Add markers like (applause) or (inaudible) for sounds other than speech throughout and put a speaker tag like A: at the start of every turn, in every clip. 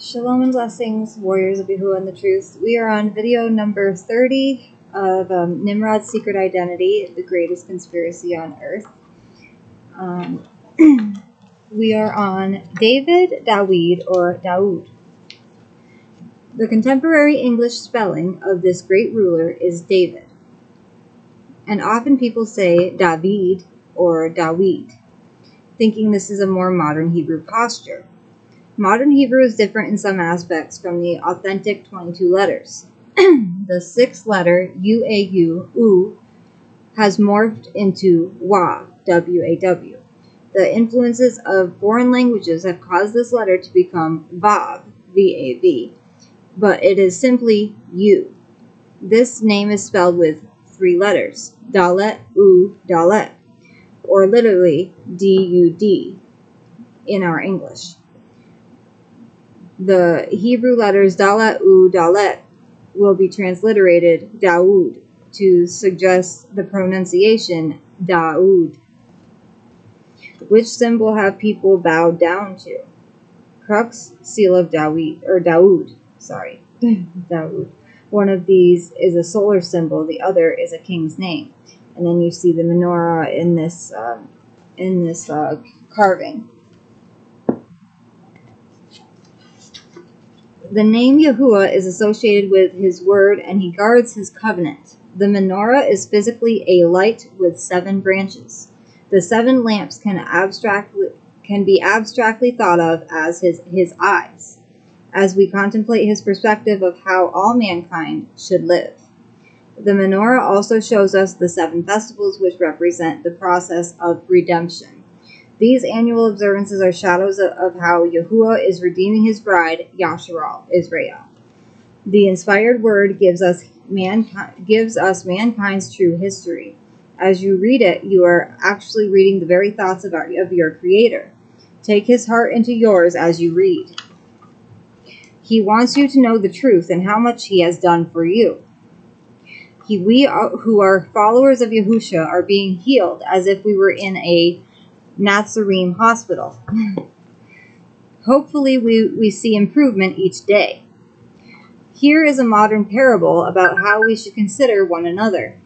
A: Shalom and blessings, warriors of Yahuwah and the truth. We are on video number 30 of um, Nimrod's secret identity, the greatest conspiracy on earth. Um, (clears throat) we are on David Dawid or Daud. The contemporary English spelling of this great ruler is David. And often people say David or Dawid, thinking this is a more modern Hebrew posture. Modern Hebrew is different in some aspects from the authentic 22 letters. (clears throat) the sixth letter, UAU, U, has morphed into WA, W-A-W. The influences of foreign languages have caused this letter to become VAV, V-A-V, but it is simply U. This name is spelled with three letters, Dalet, U, Dalet, or literally D-U-D in our English the Hebrew letters Dalet U Dalet will be transliterated Daud to suggest the pronunciation Daud. Which symbol have people bowed down to? Crux, seal of Dawid, or Daud, sorry, (laughs) Daud. One of these is a solar symbol, the other is a king's name. And then you see the menorah in this, uh, in this uh, carving. The name Yahuwah is associated with his word and he guards his covenant. The menorah is physically a light with seven branches. The seven lamps can abstractly can be abstractly thought of as his, his eyes, as we contemplate his perspective of how all mankind should live. The menorah also shows us the seven festivals which represent the process of redemption. These annual observances are shadows of, of how Yahuwah is redeeming his bride, Yasharal, Israel. The inspired word gives us mankind gives us mankind's true history. As you read it, you are actually reading the very thoughts of, our, of your Creator. Take his heart into yours as you read. He wants you to know the truth and how much he has done for you. He, we are, who are followers of Yahusha are being healed as if we were in a Nazarene Hospital. Hopefully, we, we see improvement each day. Here is a modern parable about how we should consider one another.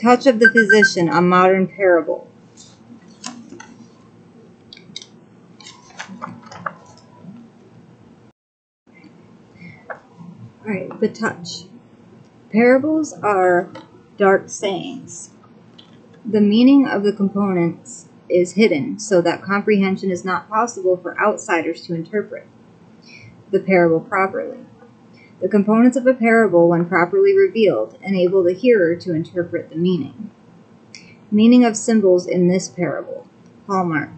A: Touch of the Physician, a modern parable. All right, the touch. Parables are dark sayings. The meaning of the components is hidden so that comprehension is not possible for outsiders to interpret the parable properly. The components of a parable, when properly revealed, enable the hearer to interpret the meaning. Meaning of symbols in this parable hallmark,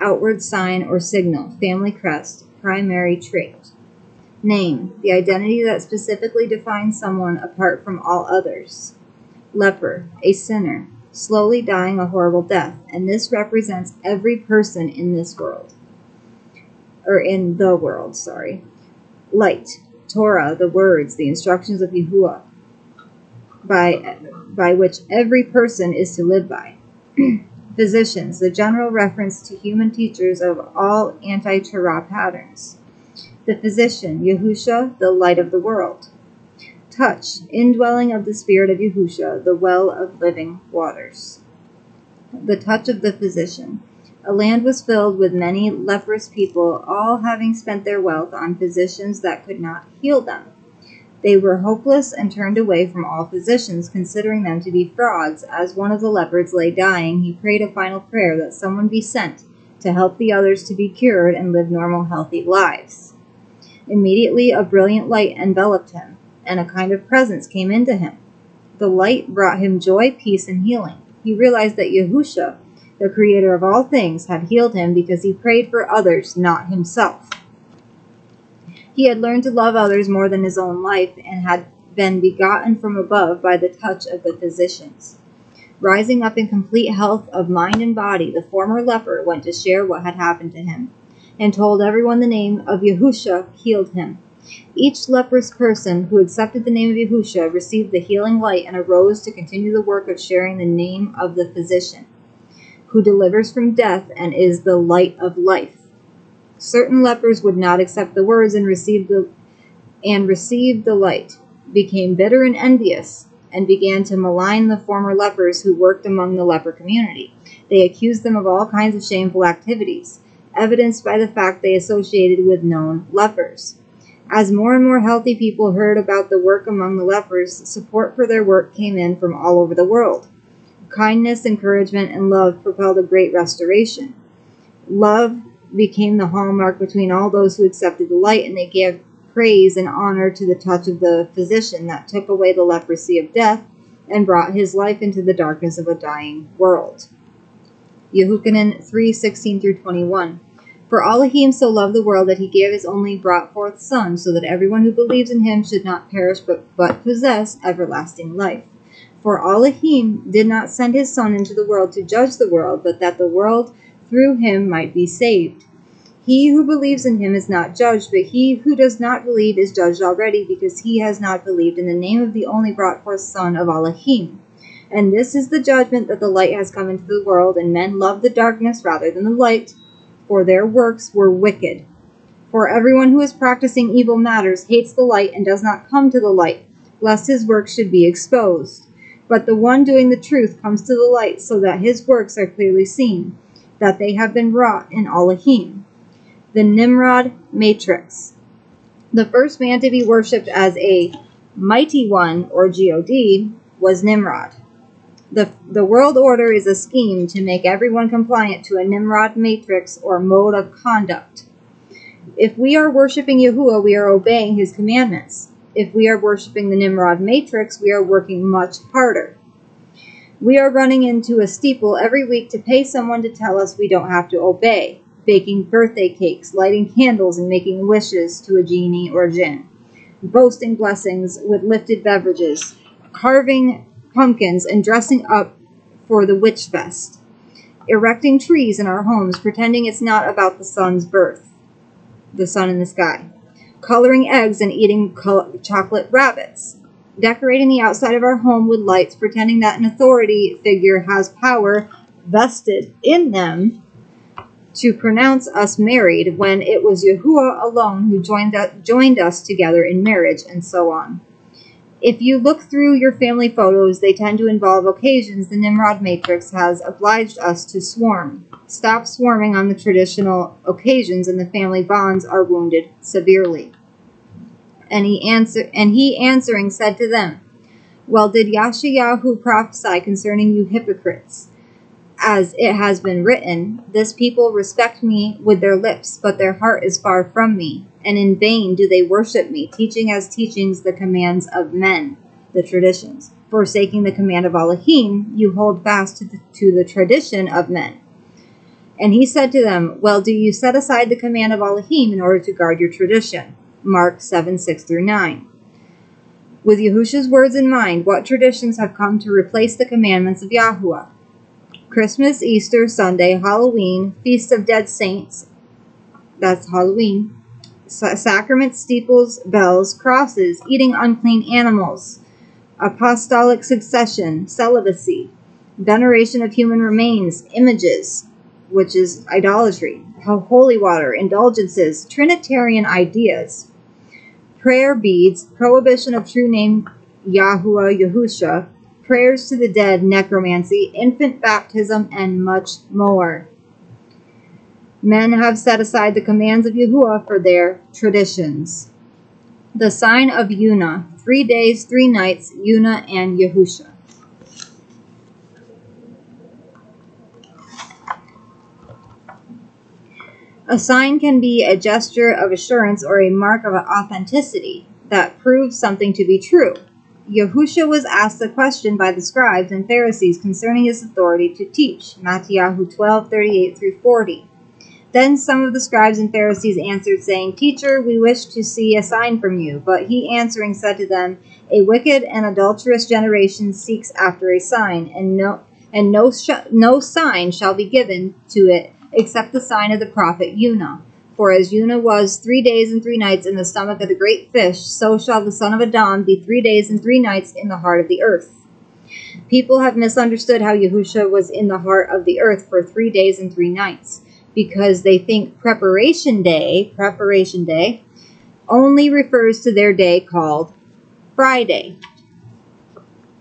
A: outward sign or signal, family crest, primary trait. Name, the identity that specifically defines someone apart from all others. Leper, a sinner, slowly dying a horrible death, and this represents every person in this world. Or in the world, sorry. Light, Torah, the words, the instructions of Yahuwah, by, by which every person is to live by. (clears throat) Physicians, the general reference to human teachers of all anti Torah patterns. The physician, Yahusha, the light of the world touch, indwelling of the Spirit of Yahusha, the well of living waters. The touch of the physician. A land was filled with many leprous people, all having spent their wealth on physicians that could not heal them. They were hopeless and turned away from all physicians, considering them to be frauds. As one of the lepers lay dying, he prayed a final prayer that someone be sent to help the others to be cured and live normal, healthy lives. Immediately, a brilliant light enveloped him and a kind of presence came into him. The light brought him joy, peace, and healing. He realized that Yahusha, the creator of all things, had healed him because he prayed for others, not himself. He had learned to love others more than his own life and had been begotten from above by the touch of the physicians. Rising up in complete health of mind and body, the former leper went to share what had happened to him and told everyone the name of Yahusha healed him. Each leprous person who accepted the name of Yahusha received the healing light and arose to continue the work of sharing the name of the physician, who delivers from death and is the light of life. Certain lepers would not accept the words and receive the and received the light, became bitter and envious, and began to malign the former lepers who worked among the leper community. They accused them of all kinds of shameful activities, evidenced by the fact they associated with known lepers. As more and more healthy people heard about the work among the lepers, support for their work came in from all over the world. Kindness, encouragement, and love propelled a great restoration. Love became the hallmark between all those who accepted the light, and they gave praise and honor to the touch of the physician that took away the leprosy of death and brought his life into the darkness of a dying world. Yehukanan 3 16 through 21. For Elohim so loved the world that he gave his only brought forth Son, so that everyone who believes in him should not perish but, but possess everlasting life. For Elohim did not send his Son into the world to judge the world, but that the world through him might be saved. He who believes in him is not judged, but he who does not believe is judged already, because he has not believed in the name of the only brought forth Son of Elohim. And this is the judgment that the light has come into the world, and men love the darkness rather than the light, for their works were wicked. For everyone who is practicing evil matters hates the light and does not come to the light, lest his works should be exposed. But the one doing the truth comes to the light, so that his works are clearly seen, that they have been wrought in Elohim the Nimrod matrix. The first man to be worshipped as a mighty one, or God, was Nimrod. The, the world order is a scheme to make everyone compliant to a Nimrod matrix or mode of conduct. If we are worshiping Yahuwah, we are obeying his commandments. If we are worshiping the Nimrod matrix, we are working much harder. We are running into a steeple every week to pay someone to tell us we don't have to obey baking birthday cakes, lighting candles, and making wishes to a genie or a jinn, boasting blessings with lifted beverages, carving pumpkins, and dressing up for the witch fest, erecting trees in our homes, pretending it's not about the sun's birth, the sun in the sky, coloring eggs and eating chocolate rabbits, decorating the outside of our home with lights, pretending that an authority figure has power vested in them to pronounce us married when it was Yahuwah alone who joined, joined us together in marriage, and so on. If you look through your family photos, they tend to involve occasions the Nimrod matrix has obliged us to swarm. Stop swarming on the traditional occasions, and the family bonds are wounded severely. And he, answer, and he answering said to them, Well, did Yashayahu prophesy concerning you hypocrites? As it has been written, This people respect me with their lips, but their heart is far from me, and in vain do they worship me, teaching as teachings the commands of men, the traditions. Forsaking the command of Elohim, you hold fast to the, to the tradition of men. And he said to them, Well, do you set aside the command of Elohim in order to guard your tradition? Mark 7 6 through 9. With Yahusha's words in mind, what traditions have come to replace the commandments of Yahuwah? Christmas, Easter, Sunday, Halloween, Feast of Dead Saints, that's Halloween, sacraments, steeples, bells, crosses, eating unclean animals, apostolic succession, celibacy, veneration of human remains, images, which is idolatry, holy water, indulgences, Trinitarian ideas, prayer beads, prohibition of true name Yahuwah, Yahusha, prayers to the dead, necromancy, infant baptism, and much more. Men have set aside the commands of Yahuwah for their traditions. The sign of Yunah, three days, three nights, Yunah and Yahusha. A sign can be a gesture of assurance or a mark of authenticity that proves something to be true. Yahusha was asked a question by the scribes and Pharisees concerning his authority to teach. Matthew 12, 38 through 40. Then some of the scribes and Pharisees answered, saying, Teacher, we wish to see a sign from you. But he answering said to them, A wicked and adulterous generation seeks after a sign, and no and no sh- no sign shall be given to it except the sign of the prophet Yunah. For as Yunah was three days and three nights in the stomach of the great fish, so shall the son of Adam be three days and three nights in the heart of the earth. People have misunderstood how Yahusha was in the heart of the earth for three days and three nights. because they think preparation day, preparation day, only refers to their day called Friday.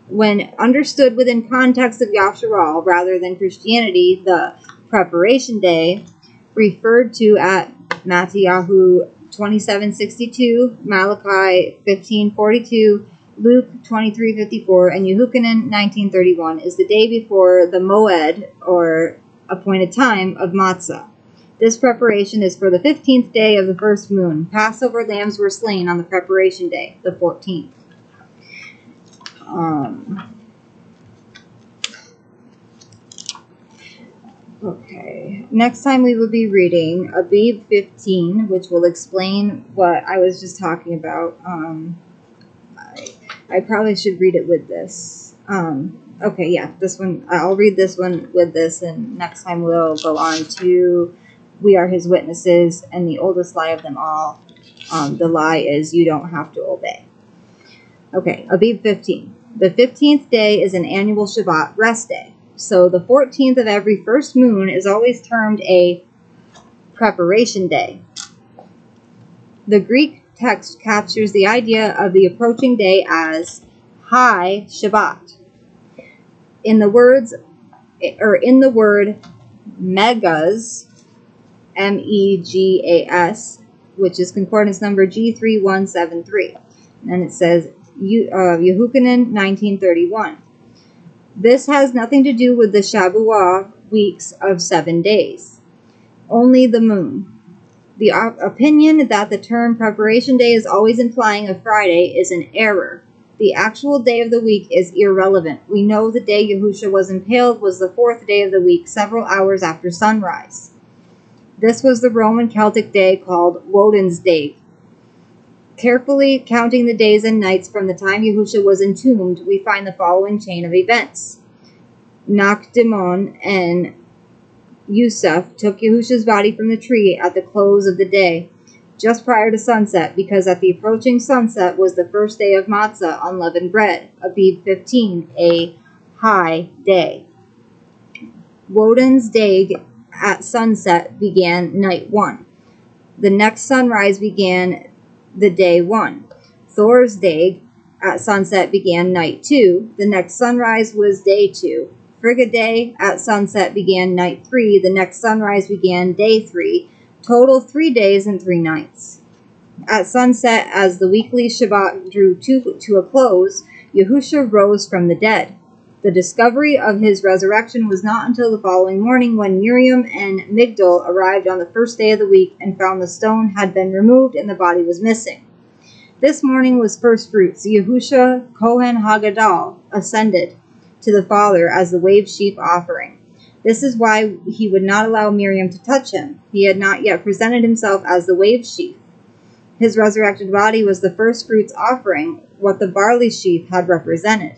A: When understood within context of Yasharal rather than Christianity, the preparation day referred to at Matthew 2762, Malachi 1542, Luke 23:54 and Yehukanan 19:31 is the day before the Moed or appointed time of matzah. This preparation is for the 15th day of the first moon. Passover lambs were slain on the preparation day, the 14th. Um, okay, next time we will be reading Abib 15, which will explain what I was just talking about. Um, I, I probably should read it with this. Um, okay, yeah, this one, I'll read this one with this, and next time we'll go on to We Are His Witnesses and the oldest lie of them all. Um, the lie is you don't have to obey. Okay, Abib 15. The 15th day is an annual Shabbat rest day. So the 14th of every first moon is always termed a preparation day. The Greek text captures the idea of the approaching day as high Shabbat. In the words or in the word megas, M E G A S, which is concordance number G3173. And it says uh, Yehukanan 1931. This has nothing to do with the Shavuot weeks of seven days, only the moon. The op- opinion that the term preparation day is always implying a Friday is an error. The actual day of the week is irrelevant. We know the day Yahusha was impaled was the fourth day of the week, several hours after sunrise. This was the Roman Celtic day called Woden's Day, Carefully counting the days and nights from the time Yahusha was entombed, we find the following chain of events. Nakdimon and Yusuf took Yahusha's body from the tree at the close of the day, just prior to sunset, because at the approaching sunset was the first day of matzah, unleavened bread, Abib 15, a high day. Woden's day at sunset began night one. The next sunrise began the day one. Thor's day at sunset began night two. The next sunrise was day two. Frigga day at sunset began night three. The next sunrise began day three. Total three days and three nights. At sunset, as the weekly Shabbat drew to, to a close, Yahusha rose from the dead. The discovery of his resurrection was not until the following morning when Miriam and Migdal arrived on the first day of the week and found the stone had been removed and the body was missing. This morning was first fruits. Yahusha Kohen Hagadol ascended to the Father as the wave sheaf offering. This is why he would not allow Miriam to touch him. He had not yet presented himself as the wave sheaf. His resurrected body was the first fruits offering, what the barley sheaf had represented.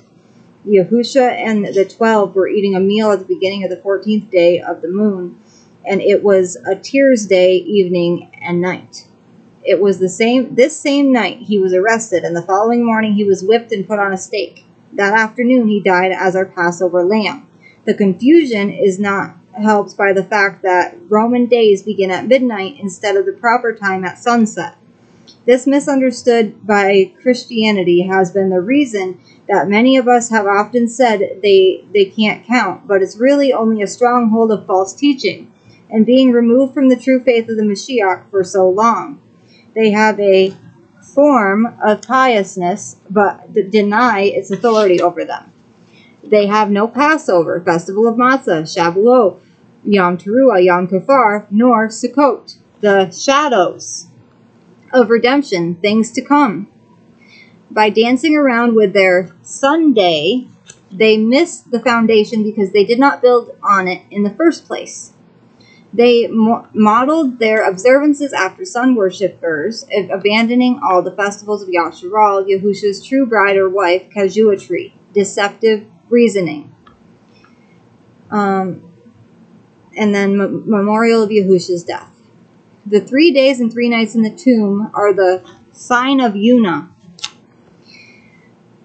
A: Yahusha and the twelve were eating a meal at the beginning of the fourteenth day of the moon, and it was a tears day, evening and night. It was the same this same night he was arrested, and the following morning he was whipped and put on a stake. That afternoon he died as our Passover lamb. The confusion is not helped by the fact that Roman days begin at midnight instead of the proper time at sunset. This misunderstood by Christianity has been the reason that many of us have often said they, they can't count, but it's really only a stronghold of false teaching and being removed from the true faith of the Mashiach for so long. They have a form of piousness, but deny its authority over them. They have no Passover, Festival of Matzah, Shavuot, Yom Teruah, Yom Kippur, nor Sukkot, the shadows of redemption, things to come. By dancing around with their Sunday, they missed the foundation because they did not build on it in the first place. They mo- modeled their observances after sun worshippers, abandoning all the festivals of Yasharal, Yahusha's true bride or wife, casuistry, deceptive reasoning. Um, and then m- memorial of Yahusha's death. The three days and three nights in the tomb are the sign of Yunah,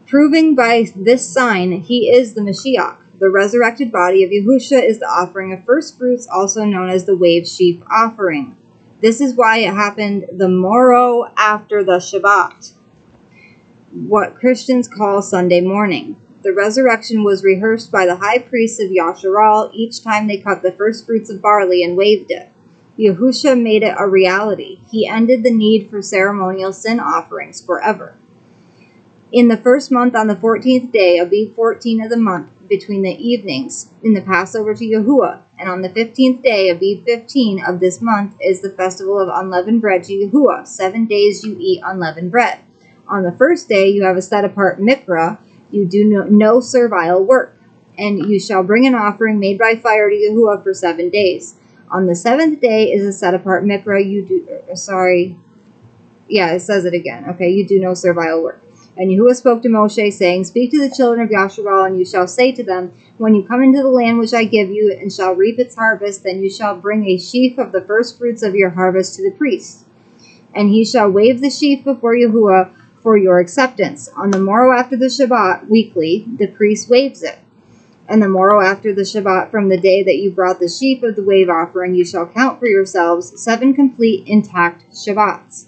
A: proving by this sign he is the Mashiach. The resurrected body of Yahusha is the offering of first fruits, also known as the wave sheaf offering. This is why it happened the morrow after the Shabbat, what Christians call Sunday morning. The resurrection was rehearsed by the high priests of Yasharal each time they cut the first fruits of barley and waved it. Yahusha made it a reality. He ended the need for ceremonial sin offerings forever. In the first month, on the fourteenth day, of the 14 of the month, between the evenings, in the Passover to Yahuwah, and on the fifteenth day, Abib 15 of this month, is the festival of unleavened bread to Yahuwah. Seven days you eat unleavened bread. On the first day, you have a set apart mikra. You do no, no servile work, and you shall bring an offering made by fire to Yahuwah for seven days. On the seventh day is a set apart mikra. You do, uh, sorry, yeah, it says it again. Okay, you do no servile work. And Yahuwah spoke to Moshe, saying, Speak to the children of Yasharal, and you shall say to them, When you come into the land which I give you, and shall reap its harvest, then you shall bring a sheaf of the first fruits of your harvest to the priest. And he shall wave the sheaf before Yahuwah for your acceptance. On the morrow after the Shabbat, weekly, the priest waves it. And the morrow after the Shabbat, from the day that you brought the sheaf of the wave offering, you shall count for yourselves seven complete intact Shabbats.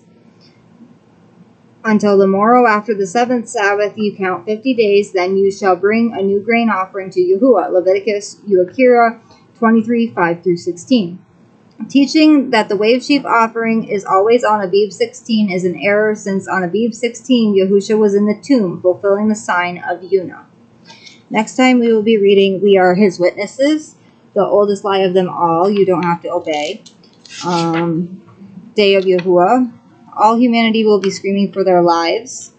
A: Until the morrow after the seventh Sabbath, you count fifty days, then you shall bring a new grain offering to Yahuwah. Leviticus Euakira 23 5 through 16. Teaching that the wave sheaf offering is always on Abib 16 is an error since on Abib 16, Yahusha was in the tomb, fulfilling the sign of Yunah. Next time we will be reading We Are His Witnesses, the oldest lie of them all, you don't have to obey. Um, Day of Yahuwah. All humanity will be screaming for their lives.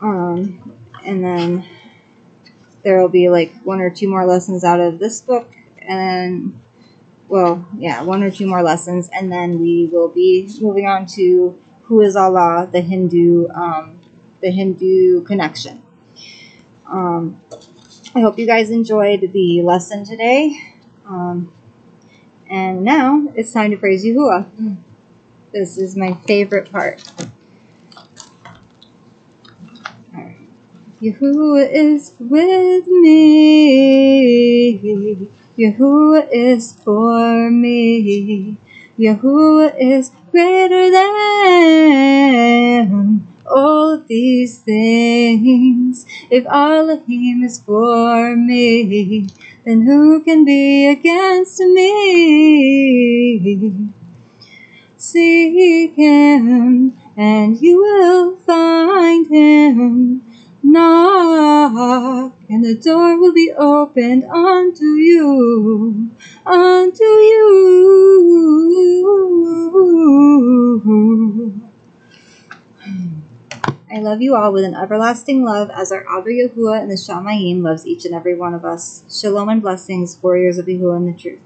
A: Um, and then there will be like one or two more lessons out of this book, and then, well, yeah, one or two more lessons, and then we will be moving on to who is Allah, the Hindu, um, the Hindu connection. Um, I hope you guys enjoyed the lesson today. Um, and now it's time to praise Yahuwah. This is my favorite part. Yahuwah is with me. Yahuwah is for me. Yahuwah is greater than all these things. If Elohim is for me, then who can be against me? Seek him, and you will find him. Knock, and the door will be opened unto you, unto you. I love you all with an everlasting love as our Abba Yahuwah and the Shamayim loves each and every one of us. Shalom and blessings, warriors of Yahuwah and the truth.